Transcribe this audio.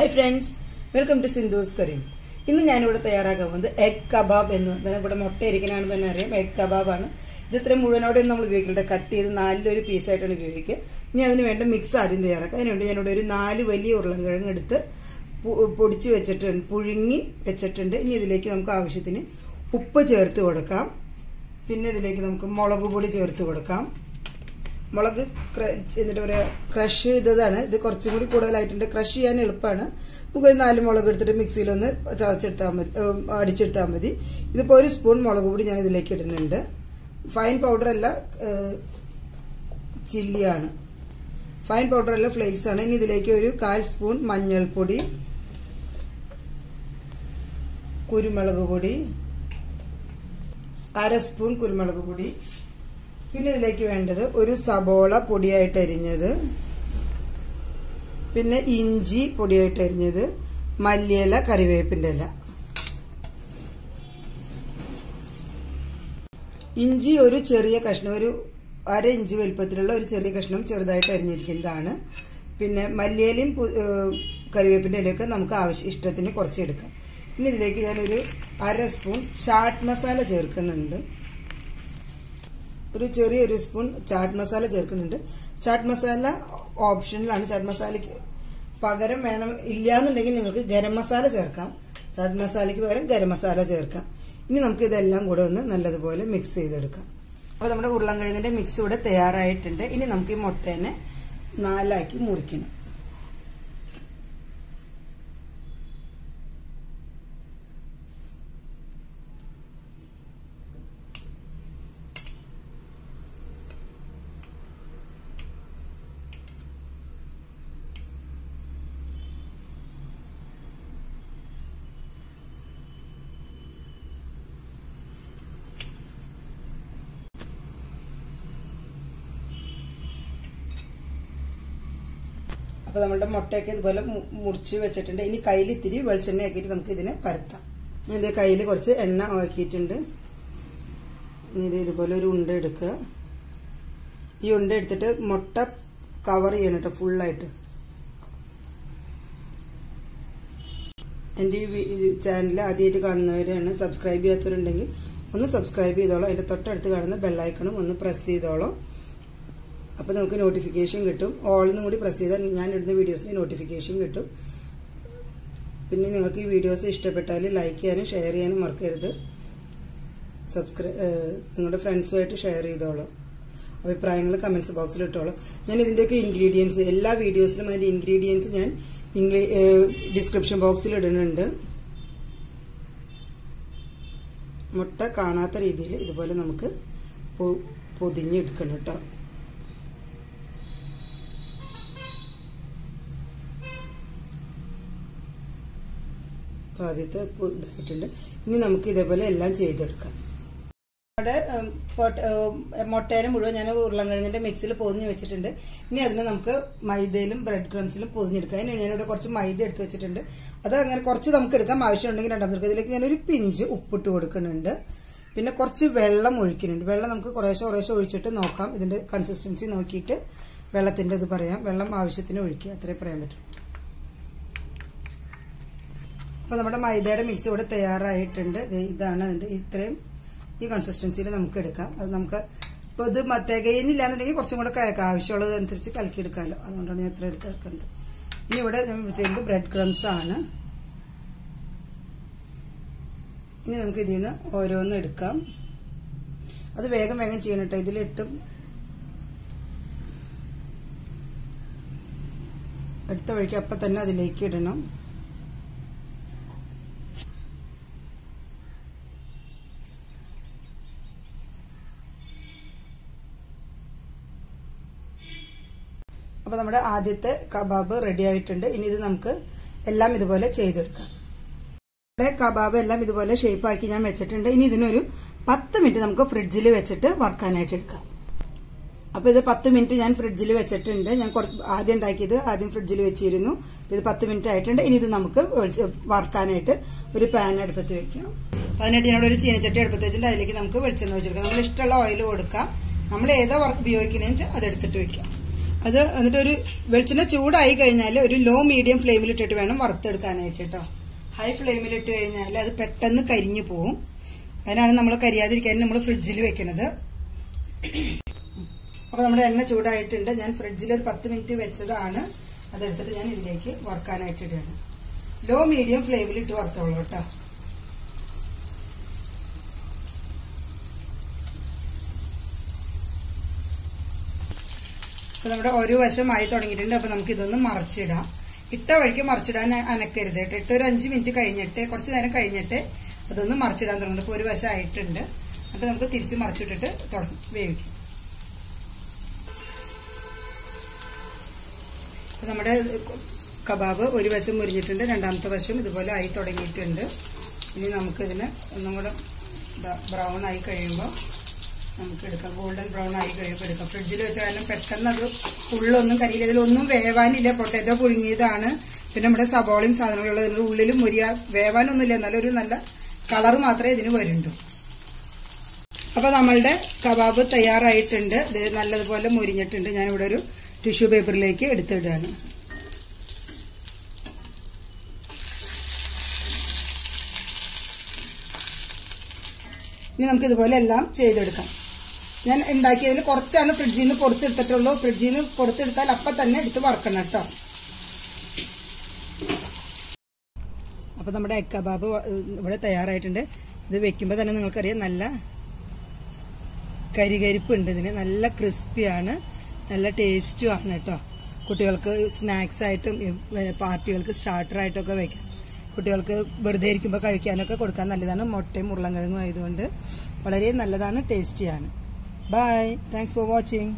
Hi friends welcome to Sindhu's Kareem ഇന്ന് ഞാനിവിടെ തയ്യാറാക്കാൻ പോകുന്നത് എഗ് കബാബ് എന്ന് പറഞ്ഞാൽ ഇവിടെ മുട്ട ഇരിക്കണമെന്ന് തന്നെ അറിയാം. എഗ് കബാബാണ് ഇത് ഇത്രയും മുഴുവനോടെ നമ്മൾ ഉപയോഗിക്കില്ല. കട്ട് ചെയ്ത് നാലിലൊരു പീസായിട്ടാണ് ഉപയോഗിക്കുക. ഇനി അതിന് വേണ്ട മിക്സ് ആദ്യം തയ്യാറാക്കാം അതിനുവേണ്ടി ഞാനിവിടെ ഒരു നാല് വലിയ ഉരുളൻകിഴങ്ങ് എടുത്ത് പൊടിച്ച് വെച്ചിട്ടുണ്ട്. പുഴുങ്ങി വെച്ചിട്ടുണ്ട്. ഇനി ഇതിലേക്ക് നമുക്ക് ആവശ്യത്തിന് ഉപ്പ് ചേർത്ത് കൊടുക്കാം. പിന്നെ ഇതിലേക്ക് നമുക്ക് മുളക് പൊടി ചേർത്ത് കൊടുക്കാം. മുളക് എന്നിട്ട് പറയാ ക്രഷ് ചെയ്തതാണ്. ഇത് കുറച്ചും കൂടി കൂടുതലായിട്ടുണ്ട്. ക്രഷ് ചെയ്യാൻ എളുപ്പമാണ്. നമുക്ക് ഒരു നാല് മുളക് എടുത്തിട്ട് മിക്സിയിലൊന്ന് ചതച്ചെടുത്താൽ മതി അടിച്ചെടുത്താൽ മതി. ഇതിപ്പോൾ ഒരു സ്പൂൺ മുളക് പൊടി ഞാൻ ഇതിലേക്ക് ഇടുന്നുണ്ട്. ഫൈൻ പൗഡർ അല്ല ചില്ലിയാണ്. ഫൈൻ പൗഡർ അല്ല ഫ്ലേക്സ് ആണ്. ഇനി ഇതിലേക്ക് ഒരു കാൽ സ്പൂൺ മഞ്ഞൾപ്പൊടി കുരുമുളക് പൊടി അര സ്പൂൺ കുരുമുളക് പൊടി പിന്നെ ഇതിലേക്ക് വേണ്ടത് ഒരു സബോള പൊടിയായിട്ട് അരിഞ്ഞത്. പിന്നെ ഇഞ്ചി പൊടിയായിട്ട് അരിഞ്ഞത്. മല്ലിയില കറിവേപ്പിന്റെ ഇല. ഇഞ്ചി ഒരു ചെറിയ കഷ്ണം ഒരു അര ഇഞ്ച് വലുപ്പത്തിലുള്ള ഒരു ചെറിയ കഷ്ണം ചെറുതായിട്ട് അരിഞ്ഞിരിക്കുന്നതാണ്. പിന്നെ മല്ലിയിലയും കറിവേപ്പിന്റെ ഇലയൊക്കെ നമുക്ക് ആവശ്യം ഇഷ്ടത്തിന് കുറച്ചെടുക്കാം പിന്നെ ഇതിലേക്ക് ഞാനൊരു അര സ്പൂൺ ചാട്ട് മസാല ചേർക്കുന്നുണ്ട്. ഒരു ചെറിയൊരു സ്പൂൺ ചാട്ട് മസാല ചേർക്കുന്നുണ്ട്. ചാട്ട് മസാല ഓപ്ഷനിലാണ്. ചാട്ട് മസാലയ്ക്ക് പകരം വേണം ഇല്ലാന്നുണ്ടെങ്കിൽ നിങ്ങൾക്ക് ഗരം മസാല ചേർക്കാം. ചാട്ട് മസാലയ്ക്ക് പകരം ഗരം മസാല ചേർക്കാം. ഇനി നമുക്ക് ഇതെല്ലാം കൂടെ ഒന്ന് നല്ലതുപോലെ മിക്സ് ചെയ്തെടുക്കാം. അപ്പോൾ നമ്മുടെ ഉരുളൻകിഴങ്ങിന്റെ മിക്സ് ഇവിടെ തയ്യാറായിട്ടുണ്ട്. ഇനി നമുക്ക് ഈ മുട്ടേനെ നാലാക്കി മുറിക്കണം. അപ്പൊ നമ്മളുടെ മുട്ടയൊക്കെ ഇതുപോലെ മുറിച്ച് വെച്ചിട്ടുണ്ട്. ഇനി കയ്യിൽ ഇത്തിരി വെളിച്ചെണ്ണ ആക്കിയിട്ട് നമുക്ക് ഇതിനെ പരത്താം. ഞാൻ കയ്യിൽ കുറച്ച് എണ്ണ ആക്കിയിട്ടുണ്ട്. ഇനി ഇത് ഇതുപോലെ ഒരു ഉണ്ട എടുക്കുക. ഈ ഉണ്ട എടുത്തിട്ട് മുട്ട കവർ ചെയ്യണം കേട്ടോ ഫുള്ളായിട്ട്. എന്റെ ഈ ചാനൽ ആദ്യമായിട്ട് കാണുന്നവരാണ് സബ്സ്ക്രൈബ് ചെയ്യാത്തവരുണ്ടെങ്കിൽ ഒന്ന് സബ്സ്ക്രൈബ് ചെയ്തോളാം. അതിന്റെ തൊട്ടടുത്ത് കാണുന്ന ബെല്ലൈക്കണും ഒന്ന് പ്രസ് ചെയ്തോളാം. അപ്പോൾ നമുക്ക് നോട്ടിഫിക്കേഷൻ കിട്ടും. ഓളിന്നും കൂടി പ്രസ് ചെയ്താൽ ഞാൻ ഇടുന്ന വീഡിയോസിന് നോട്ടിഫിക്കേഷൻ കിട്ടും. പിന്നെ നിങ്ങൾക്ക് ഈ വീഡിയോസ് ഇഷ്ടപ്പെട്ടാൽ ലൈക്ക് ചെയ്യാനും ഷെയർ ചെയ്യാനും മറക്കരുത്. സബ്സ്ക്രൈബ് നിങ്ങളുടെ ഫ്രണ്ട്സുമായിട്ട് ഷെയർ ചെയ്തോളൂ. അഭിപ്രായങ്ങൾ കമൻസ് ബോക്സിൽ ഇട്ടോളൂ. ഞാൻ ഇതിന്റെയൊക്കെ ഇൻഗ്രീഡിയൻസ് എല്ലാ വീഡിയോസിലും അതിന്റെ ഇൻഗ്രീഡിയൻസ് ഞാൻ ഡിസ്ക്രിപ്ഷൻ ബോക്സിൽ ഇടുന്നുണ്ട്. മുട്ട കാണാത്ത രീതിയിൽ ഇതുപോലെ നമുക്ക് പൊതിഞ്ഞെടുക്കണം കേട്ടോ. അപ്പോൾ ആദ്യത്തെ ഇതായിട്ടുണ്ട്. ഇനി നമുക്ക് ഇതേപോലെ എല്ലാം ചെയ്തെടുക്കാം. നമ്മുടെ മുട്ടേനെ മുഴുവൻ ഞാൻ ഉരുളൻകിഴങ്ങിന്റെ മിക്സിൽ പൊതിഞ്ഞ് വെച്ചിട്ടുണ്ട്. ഇനി അതിനെ നമുക്ക് മൈദയിലും ബ്രെഡ് ക്രംസിലും പൊതിഞ്ഞെടുക്കാം. അതിന് ഞാനിവിടെ കുറച്ച് മൈദ എടുത്ത് വെച്ചിട്ടുണ്ട്. അത് അങ്ങനെ കുറച്ച് നമുക്ക് എടുക്കാം. ആവശ്യമുണ്ടെങ്കിൽ രണ്ടാമത്തെ ഇതിലേക്ക് ഞാനൊരു പിഞ്ച് ഉപ്പിട്ട് കൊടുക്കുന്നുണ്ട്. പിന്നെ കുറച്ച് വെള്ളം ഒഴിക്കുന്നുണ്ട്. വെള്ളം നമുക്ക് കുറേശ്ശെ കുറേശ്ശെ ഒഴിച്ചിട്ട് നോക്കാം. ഇതിന്റെ കൺസിസ്റ്റൻസി നോക്കിയിട്ട് വെള്ളത്തിന്റെ ഇത് പറയാം. വെള്ളം ആവശ്യത്തിന് ഒഴിക്കുക. അത്രേ പറയാൻ പറ്റും. അപ്പൊ നമ്മുടെ മൈദയുടെ മിക്സ് ഇവിടെ തയ്യാറായിട്ടുണ്ട്. ഇതാണ് ഇത്രയും ഈ കൺസിസ്റ്റൻസിയിൽ നമുക്ക് എടുക്കാം. അത് നമുക്ക് ഇപ്പൊ ഇത് തികയുന്നില്ല എന്നുണ്ടെങ്കിൽ കുറച്ചും കൂടെ കലക്കാം ആവശ്യമുള്ളത് അനുസരിച്ച് കലക്കിയെടുക്കാമല്ലോ അതുകൊണ്ടാണ് ഞാൻ ഇത്ര എടുത്ത് എടുത്തെടുക്കുന്നത് ഇനി ഇവിടെ ഞാൻ ചെയ്യുന്നത് ബ്രെഡ് ക്രംസ് ആണ്. ഇനി നമുക്ക് ഇതിൽ നിന്ന് ഓരോന്ന് എടുക്കാം. അത് വേഗം വേഗം ചെയ്യണം കേട്ടോ. ഇതിലിട്ടും എടുത്ത വഴിക്ക് അപ്പം തന്നെ അതിലേക്ക് ഇടണം. അപ്പൊ നമ്മുടെ ആദ്യത്തെ കബാബ് റെഡി ആയിട്ടുണ്ട്. ഇനി ഇത് നമുക്ക് എല്ലാം ഇതുപോലെ ചെയ്തെടുക്കാം. നമ്മുടെ കബാബ് എല്ലാം ഇതുപോലെ ഷേപ്പ് ആക്കി ഞാൻ വെച്ചിട്ടുണ്ട്. ഇനി ഇതിനൊരു പത്ത് മിനിറ്റ് നമുക്ക് ഫ്രിഡ്ജിൽ വെച്ചിട്ട് വറുക്കാനായിട്ട് എടുക്കാം. അപ്പൊ ഇത് പത്ത് മിനിറ്റ് ഞാൻ ഫ്രിഡ്ജിൽ വെച്ചിട്ടുണ്ട്. ഞാൻ കുറച്ച് ആദ്യം ഉണ്ടാക്കിയത് ആദ്യം ഫ്രിഡ്ജിൽ വെച്ചിരുന്നു. ഇത് പത്ത് മിനിറ്റ് ആയിട്ടുണ്ട്. ഇനി ഇത് നമുക്ക് വറക്കാനായിട്ട് ഒരു പാൻ അടുപ്പത്ത് വെക്കാം. അതിനായിട്ട് ഞാനിവിടെ ഒരു ചീനച്ചട്ടി അടുപ്പത്ത് വെച്ചിട്ടുണ്ട്. അതിലേക്ക് നമുക്ക് വെളിച്ചെണ്ണ ഒഴിച്ചെടുക്കാം. നമ്മൾ ഇഷ്ടമുള്ള ഓയിൽ കൊടുക്കാം. നമ്മൾ ഏതാ വർക്ക് ഉപയോഗിക്കണമെന്ന് വെച്ചാൽ അതെടുത്തിട്ട് വെക്കാം. അത് എന്നിട്ട് ഒരു വെളിച്ചെണ്ണ ചൂടായി കഴിഞ്ഞാൽ ഒരു ലോ മീഡിയം ഫ്ലെയിമിൽ ഇട്ടിട്ട് വേണം വറുത്തെടുക്കാനായിട്ട് കേട്ടോ ഹൈ ഫ്ലെയിമിൽ ഇട്ട് കഴിഞ്ഞാൽ അത് പെട്ടെന്ന് കരിഞ്ഞു പോവും. അതിനാണ് നമ്മൾ കരിയാതിരിക്കാൻ നമ്മൾ ഫ്രിഡ്ജിൽ വെക്കണത്. അപ്പോൾ നമ്മുടെ എണ്ണ ചൂടായിട്ടുണ്ട്. ഞാൻ ഫ്രിഡ്ജിൽ ഒരു പത്ത് മിനിറ്റ് വെച്ചതാണ്. അതെടുത്തിട്ട് ഞാൻ ഇതിലേക്ക് വറുക്കാനായിട്ട് ഇടുകയാണ്. ലോ മീഡിയം ഫ്ലെയിമിൽ ഇട്ട് വറുത്തോളൂ കേട്ടോ അപ്പൊ നമ്മുടെ ഒരു വശം ആയി തുടങ്ങിയിട്ടുണ്ട്. അപ്പൊ നമുക്ക് ഇതൊന്ന് മറിച്ചിടാം. ഇട്ട വഴിക്ക് മറിച്ചിടാൻ അനക്കരുത് കേട്ടോ. ഇട്ട് ഒരു അഞ്ച് മിനിറ്റ് കഴിഞ്ഞിട്ട് കുറച്ച് നേരം കഴിഞ്ഞിട്ട് അതൊന്ന് മറിച്ചിടാൻ തുടങ്ങും ഇപ്പൊ ഒരു വശം ആയിട്ടുണ്ട് എന്നിട്ട് നമുക്ക് തിരിച്ച് മറിച്ചിട്ടിട്ട് തുടങ്ങും. വേവിക്കും. നമ്മുടെ കബാബ് ഒരു വശം മുരിഞ്ഞിട്ടുണ്ട്. രണ്ടാമത്തെ വശം ഇതുപോലെ ആയി തുടങ്ങിയിട്ടുണ്ട്. ഇനി നമുക്കിതിന് ഒന്നും കൂടെ ബ്രൗൺ ആയി കഴിയുമ്പോൾ നമുക്ക് എടുക്കാം ഗോൾഡൻ ബ്രൗൺ ആയി കഴിയുമ്പോൾ എടുക്കാം. ഫ്രിഡ്ജിൽ വെച്ചാലും പെട്ടെന്ന് അത് ഉള്ളൊന്നും കരിയില്ല. ഇതിലൊന്നും വേവാനില്ല. പൊട്ടേറ്റോ പുഴുങ്ങിയതാണ്. പിന്നെ നമ്മുടെ സബോളയും സാധനങ്ങളുള്ളത് ഇതിന്റെ ഉള്ളിലും മുരിയ വേവാനൊന്നുമില്ല. എന്നാലും ഒരു നല്ല കളർ മാത്രമേ ഇതിന് വരുന്നുള്ളൂ. അപ്പൊ നമ്മളുടെ കബാബ് തയ്യാറായിട്ടുണ്ട്. ഇത് നല്ലതുപോലെ മുരിഞ്ഞിട്ടുണ്ട്. ഞാനിവിടെ ഒരു ടിഷ്യൂ പേപ്പറിലേക്ക് എടുത്തിടുകയാണ്. ഇനി നമുക്ക് ഇതുപോലെ എല്ലാം ചെയ്തെടുക്കാം. ഞാൻ ഉണ്ടാക്കിയതിൽ കുറച്ചാണ് ഫ്രിഡ്ജിൽ നിന്ന് പുറത്തെടുത്തിട്ടുള്ളൂ. ഫ്രിഡ്ജിൽ നിന്ന് പുറത്തെടുത്താൽ അപ്പം തന്നെ എടുത്ത് വറക്കണം കേട്ടോ അപ്പം നമ്മുടെ എഗ് കബാബ് ഇവിടെ തയ്യാറായിട്ടുണ്ട്. ഇത് വെക്കുമ്പോൾ തന്നെ നിങ്ങൾക്കറിയാം നല്ല കരികരിപ്പ് ഉണ്ട് ഇതിന്. നല്ല ക്രിസ്പിയാണ് നല്ല ടേസ്റ്റും ആണ് കേട്ടോ കുട്ടികൾക്ക് സ്നാക്സ് ആയിട്ടും പാർട്ടികൾക്ക് സ്റ്റാർട്ടറായിട്ടൊക്കെ വയ്ക്കാം കുട്ടികൾക്ക് വെറുതെ ഇരിക്കുമ്പോൾ കഴിക്കാനൊക്കെ കൊടുക്കാൻ നല്ലതാണ്. മുട്ടയും ഉരുളൻകിഴങ്ങും ആയതുകൊണ്ട് വളരെ നല്ലതാണ് ടേസ്റ്റിയാണ് Bye. Thanks for watching.